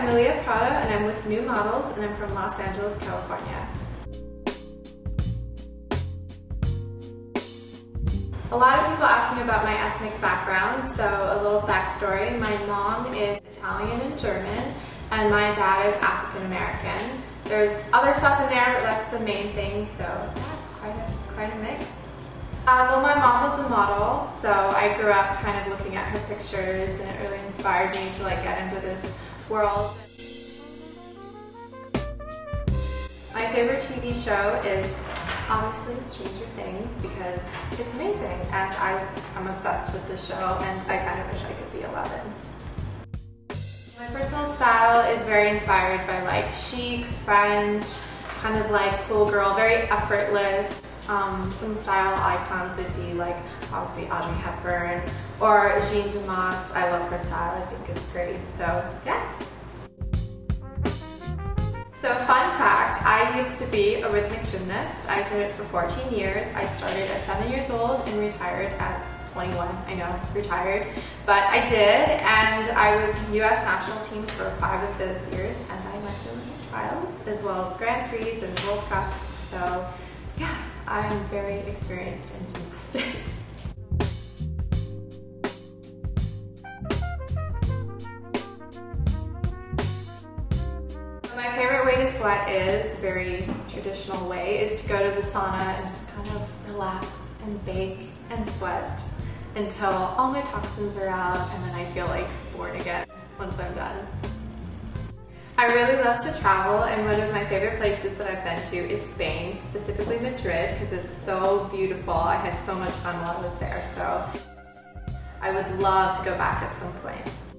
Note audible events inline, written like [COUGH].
I'm Aliya Protto and I'm with Nous Models and I'm from Los Angeles, California. A lot of people ask me about my ethnic background, so a little backstory. My mom is Italian and German, and my dad is African American. There's other stuff in there, but that's the main thing, so that's quite a, quite a mix. Um, well, my mom was a model, so I grew up kind of looking at her pictures, and it really inspired me to like get into this world. My favorite TV show is obviously Stranger Things because it's amazing and I, I'm obsessed with this show and I kind of wish I could be 11. My personal style is very inspired by like chic, French, kind of like cool girl, very effortless. Um, some style icons would be like obviously Audrey Hepburn or Jeanne Damas. I love her style, I think it's great. So yeah. So fun fact, I used to be a rhythmic gymnast. I did it for 14 years. I started at seven years old and retired at 21, I know, retired. But I did, and I was US national team for five of those years, and I went to trials, as well as Grand Prix and World Cups. So yeah, I'm very experienced in gymnastics. [LAUGHS] My favorite way to sweat is, a very traditional way, is to go to the sauna and just kind of relax and bake and sweat until all my toxins are out and then I feel like born again once I'm done. I really love to travel and one of my favorite places that I've been to is Spain, specifically Madrid because it's so beautiful. I had so much fun while I was there so I would love to go back at some point.